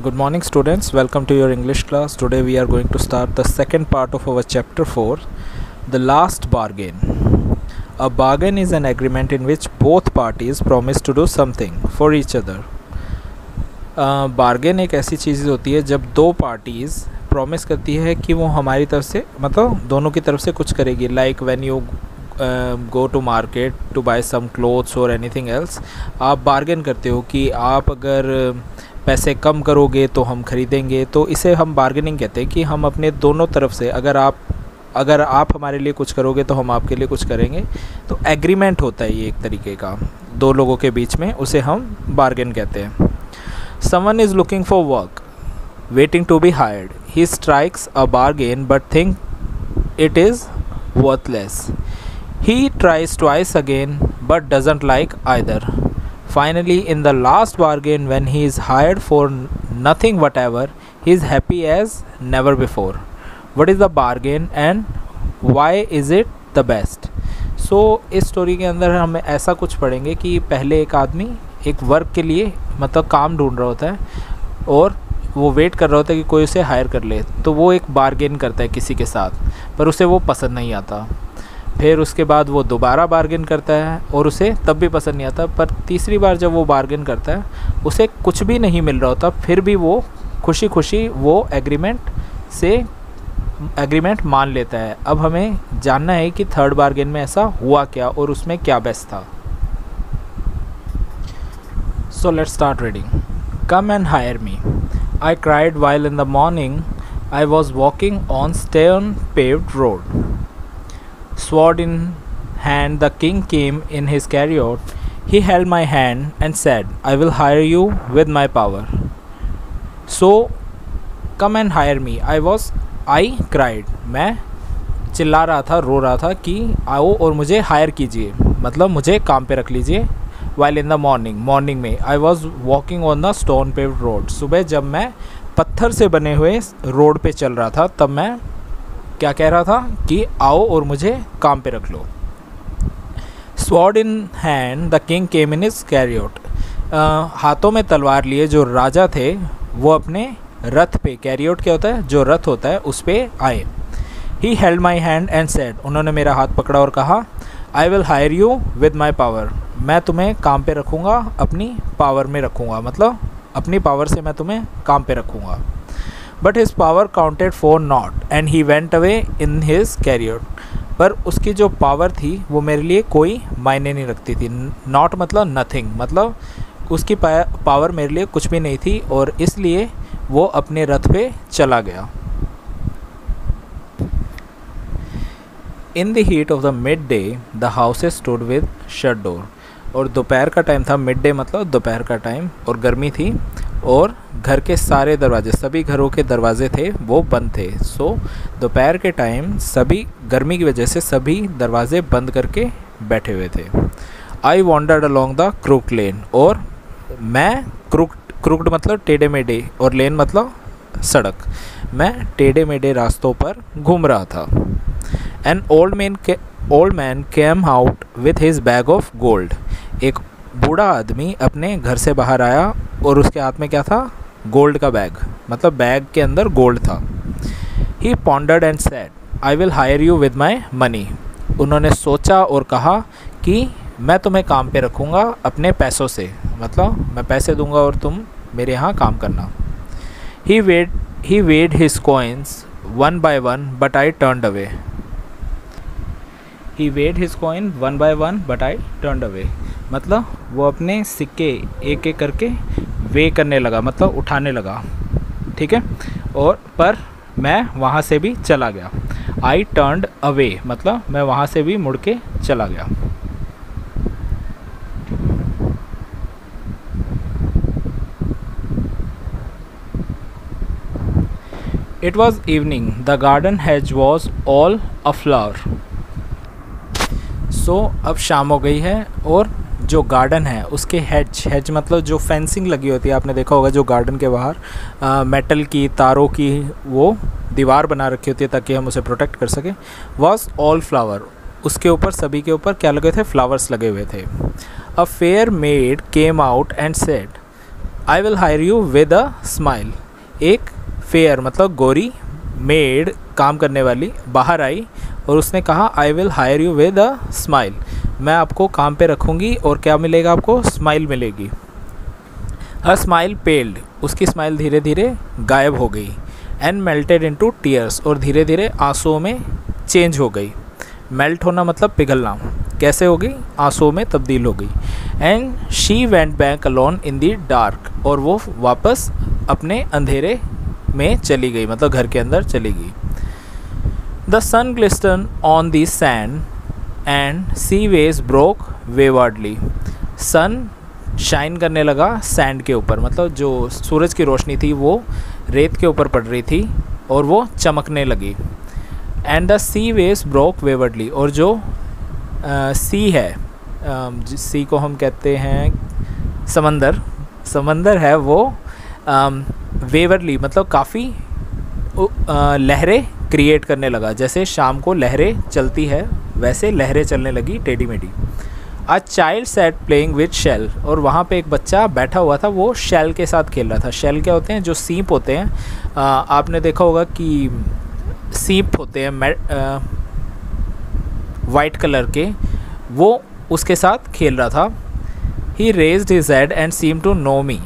Good morning students, welcome to your English class. Today we are going to start the second part of our chapter 4, the last bargain. A bargain is an agreement in which both parties promise to do something for each other. Bargain एक ऐसी चीज़ होती है जब दो parties promise करती है कि वो हमारी तरफ़ से मतलब दोनों की तरफ़ से कुछ करेगी like when you go to market to buy some clothes और एनीथिंग एल्स आप बारगेन करते हो कि आप अगर पैसे कम करोगे तो हम ख़रीदेंगे। तो इसे हम बार्गेनिंग कहते हैं कि हम अपने दोनों तरफ़ से अगर आप अगर आप हमारे लिए कुछ करोगे तो हम आपके लिए कुछ करेंगे। तो एग्रीमेंट होता है ये एक तरीके का, दो लोगों के बीच में, उसे हम बार्गेन कहते हैं। Someone is looking for work waiting to be hired he strikes a bargain but think it is worthless he tries twice again but doesn't like either. Finally, in the last bargain, when he is hired for nothing whatever, he is happy as never before. What is the bargain and why is it the best? so, इस story के अंदर हम ऐसा कुछ पढ़ेंगे कि पहले एक आदमी एक वर्क के लिए मतलब काम ढूंढ रहा होता है और वो वेट कर रहा होता है कि कोई उसे हायर कर ले तो वो एक बारगेन करता है किसी के साथ पर उसे वो पसंद नहीं आता फिर उसके बाद वो दोबारा बार्गेन करता है और उसे तब भी पसंद नहीं आता, पर तीसरी बार जब वो बार्गेन करता है, उसे कुछ भी नहीं मिल रहा होता, फिर भी वो खुशी खुशी वो एग्रीमेंट से एग्रीमेंट मान लेता है। अब हमें जानना है कि थर्ड बार्गेन में ऐसा हुआ क्या और उसमें क्या बेस्ट था। So let start reading come and hire me I cried while in the morning I was walking on stone paved road Sword in hand, the king came in his chariot. He held my hand and said, I will hire you with my power. So come and hire me. I was I cried. मैं चिल्ला रहा था रो रहा था कि आओ और मुझे हायर कीजिए मतलब मुझे काम पे रख लीजिए while in the morning morning में I was walking on the stone paved road सुबह जब मैं पत्थर से बने हुए रोड पे चल रहा था तब मैं क्या कह रहा था कि आओ और मुझे काम पे रख लो। Sword in hand the king came in his chariot हाथों में तलवार लिए जो राजा थे, वो अपने रथ पे कैरियोट क्या होता है? जो रथ होता है, उस पर आए। He held my hand and said उन्होंने मेरा हाथ पकड़ा और कहा I will hire you with my power मैं तुम्हें काम पे रखूँगा, अपनी पावर में रखूँगा। मतलब अपनी पावर से मैं तुम्हें काम पे रखूँगा। But his power counted for naught and he went away in his career पर उसकी जो पावर थी, वो मेरे लिए कोई मायने नहीं रखती थी। नॉट मतलब नथिंग मतलब उसकी पावर मेरे लिए कुछ भी नहीं थी, और इसलिए वो अपने रथ पे चला गया। In the heat of the midday the houses stood with shut door और दोपहर का टाइम था मिड डे मतलब दोपहर का टाइम और गर्मी थी, और घर के सारे दरवाजे, सभी घरों के दरवाजे थे, वो बंद थे। सो दोपहर के टाइम सभी, गर्मी की वजह से सभी दरवाजे बंद करके बैठे हुए थे। I wandered along the crooked lane और मैं क्रुक क्रुकड मतलब टेढ़े मेढ़े और लेन मतलब सड़क। मैं टेढ़े मेढ़े रास्तों पर घूम रहा था। एन ओल्ड मैन के old man came out with his bag of gold एक बूढ़ा आदमी अपने घर से बाहर आया और उसके हाथ में क्या था? गोल्ड का बैग मतलब बैग के अंदर गोल्ड था. He pondered and said I will hire you with my money उन्होंने सोचा और कहा कि मैं तुम्हें काम पे रखूँगा अपने पैसों से. मतलब मैं पैसे दूँगा और तुम मेरे यहाँ काम करना. He weighed he weighed his coins one by one but I turn away he weighed his coin one by one but I turn away मतलब वो अपने सिक्के एक एक करके वे करने लगा मतलब उठाने लगा, ठीक है? और पर मैं वहाँ से भी चला गया। आई टर्नड अवे मतलब मैं वहाँ से भी मुड़ के चला गया। It was evening the garden hedge was all a flower so अब शाम हो गई है और जो गार्डन है, उसके हेज हेज मतलब जो फेंसिंग लगी होती है, आपने देखा होगा जो गार्डन के बाहर मेटल की, तारों की वो दीवार बना रखी होती है ताकि हम उसे प्रोटेक्ट कर सकें वॉज़ ऑल फ्लावर उसके ऊपर, सभी के ऊपर क्या लगे थे? फ्लावर्स लगे हुए थे. A fair maid came out and said I will hire you with a smile एक फेयर मतलब गोरी मेड काम करने वाली बाहर आई और उसने कहा I will hire you with a smile मैं आपको काम पे रखूँगी और क्या मिलेगा आपको? स्माइल मिलेगी। हर स्माइल पेल्ड उसकी स्माइल धीरे धीरे गायब हो गई एंड मेल्टेड इनटू टीयर्स और धीरे धीरे आंसुओं में चेंज हो गई। मेल्ट होना मतलब पिघलना। कैसे हो गई आंसुओं में तब्दील हो गई। And she went back alone in the dark और वो वापस अपने अंधेरे में चली गई मतलब घर के अंदर चली गई। The sun glisten on the sand and sea waves broke waywardly sun shine करने लगा सैंड के ऊपर मतलब जो सूरज की रोशनी थी वो रेत के ऊपर पड़ रही थी और वो चमकने लगी. And the sea waves broke waywardly और जो सी uh, है सी uh, को हम कहते हैं समंदर समंदर है वो वेवरली मतलब काफ़ी लहरें क्रिएट करने लगा. जैसे शाम को लहरें चलती है वैसे लहरें चलने लगी टेढ़ी मेढ़ी a child sat playing with shell और वहाँ पे एक बच्चा बैठा हुआ था वो शेल के साथ खेल रहा था। शेल क्या होते हैं? जो सीप होते हैं आ, आपने देखा होगा कि सीप होते हैं वाइट कलर के वो उसके साथ खेल रहा था। He raise his head and seem to know me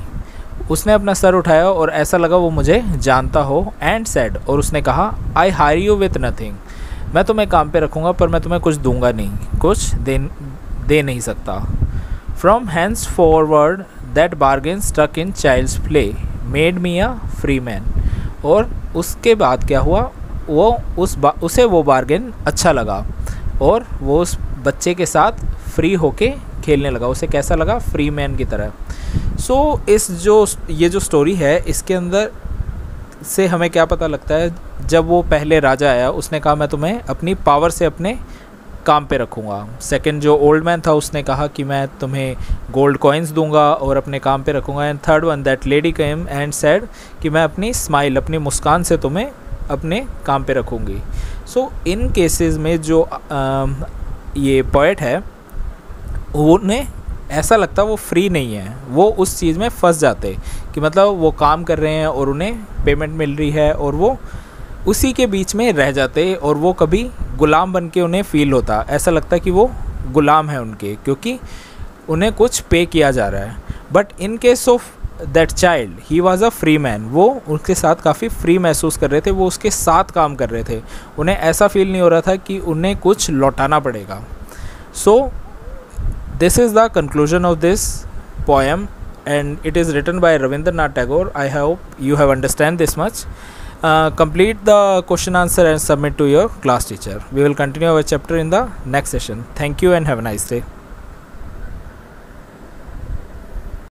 उसने अपना सर उठाया और ऐसा लगा वो मुझे जानता हो एंड सेड और उसने कहा I hire you with nothing मैं तुम्हें काम पे रखूँगा पर मैं तुम्हें कुछ दूँगा नहीं। कुछ दे दे नहीं सकता। From henceforward that bargain stuck in child's play made me a free man और उसके बाद क्या हुआ? वो उस उसे वो बार्गेन अच्छा लगा। और वो उस बच्चे के साथ फ्री होके खेलने लगा। उसे कैसा लगा? फ्री मैन की तरह। सो so, इस जो ये जो स्टोरी है इसके अंदर से हमें क्या पता लगता है जब वो पहले राजा आया उसने कहा मैं तुम्हें अपनी पावर से अपने काम पे रखूँगा। सेकंड जो ओल्ड मैन था उसने कहा कि मैं तुम्हें गोल्ड कॉइन्स दूँगा और अपने काम पे रखूँगा। And third one that lady came and said कि मैं अपनी स्माइल अपनी मुस्कान से तुम्हें अपने काम पे रखूँगी। सो इन केसेस में जो आ, ये पोइट है उन्हें ऐसा लगता वो फ्री नहीं है। वो उस चीज़ में फंस जाते कि मतलब वो काम कर रहे हैं और उन्हें पेमेंट मिल रही है और वो उसी के बीच में रह जाते और वो कभी गुलाम बन के उन्हें फील होता। ऐसा लगता कि वो गुलाम है उनके, क्योंकि उन्हें कुछ पे किया जा रहा है। But in case of that child he was a free man वो उसके साथ काफ़ी फ्री महसूस कर रहे थे, वो उसके साथ काम कर रहे थे। उन्हें ऐसा फील नहीं हो रहा था कि उन्हें कुछ लौटाना पड़ेगा। सो this is the conclusion of this poem and it is written by Ravindranath Tagore. I hope you have understand this much. Uh, complete the question answer and submit to your class teacher. We will continue our chapter in the next session. Thank you and have a nice day.